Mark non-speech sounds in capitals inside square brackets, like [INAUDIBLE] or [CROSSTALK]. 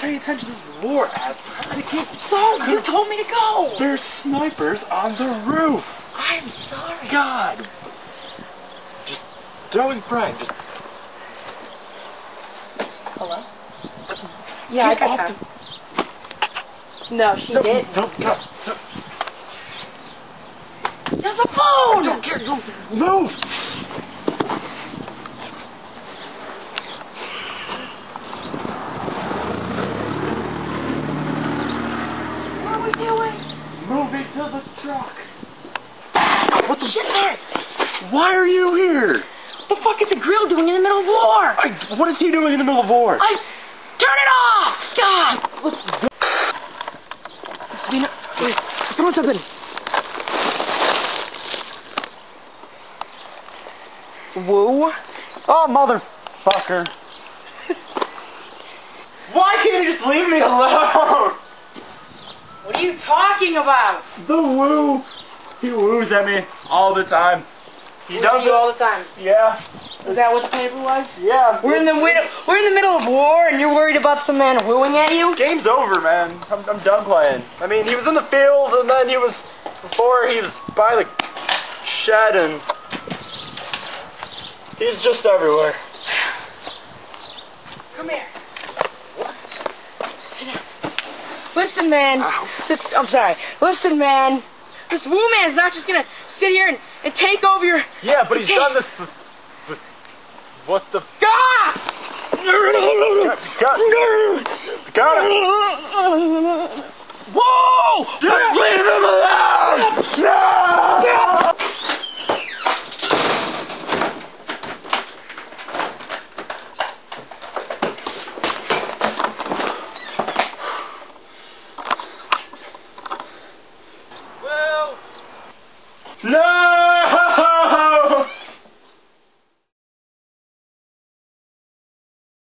pay attention to this war, ass. I can't. So, you told me to go. There's snipers on the roof. I'm sorry. God. Just throwing Frank. Just Hello? Yeah, I got off time. No, she no, did. Don't, no, no, There's a phone! don't care. Don't move. What are we doing? To the truck. What the? Shit, there! Why are you here? What the fuck is the grill doing in the middle of war? I, what is he doing in the middle of war? I... Turn it off! God! Sabina, wait. Come on, something. Woo. Oh, motherfucker. [LAUGHS] Why can't you just leave me alone? What are you talking about? The woo. He woos at me all the time. He does do it. all the time. Yeah. Is that what the paper was? Yeah. We're in the middle. We're in the middle of war, and you're worried about some man wooing at you. Game's over, man. I'm, I'm done playing. I mean, he was in the field, and then he was before he was by the shed, and he's just everywhere. Come here. Listen, man. This, I'm sorry. Listen, man. This woo man's not just gonna sit here and, and take over your. Yeah, but he's Okay. done this. For, for, what the? Ah! Got, got